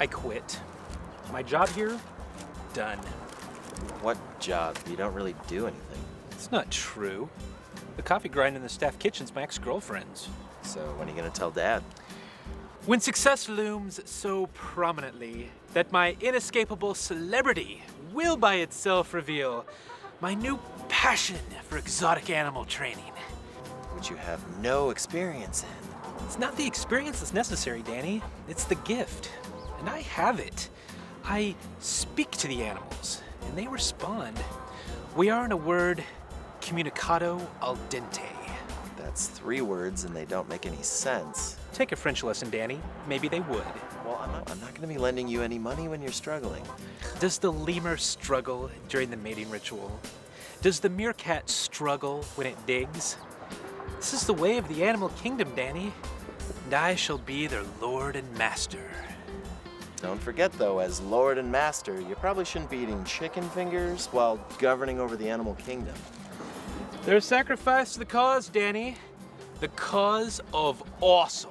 I quit. My job here, done. What job? You don't really do anything. It's not true. The coffee grind in the staff kitchen's my ex-girlfriend's. So when are you gonna tell Dad? When success looms so prominently that my inescapable celebrity will by itself reveal my new passion for exotic animal training. Which you have no experience in. It's not the experience that's necessary, Danny. It's the gift. And I have it. I speak to the animals, and they respond. We are, in a word, communicado al dente. That's three words and they don't make any sense. Take a French lesson, Danny. Maybe they would. Well, I'm not, I'm not gonna be lending you any money when you're struggling. Does the lemur struggle during the mating ritual? Does the meerkat struggle when it digs? This is the way of the animal kingdom, Danny. And I shall be their lord and master. Don't forget though, as lord and master, you probably shouldn't be eating chicken fingers while governing over the animal kingdom. There's sacrifice to the cause, Danny. The cause of awesome.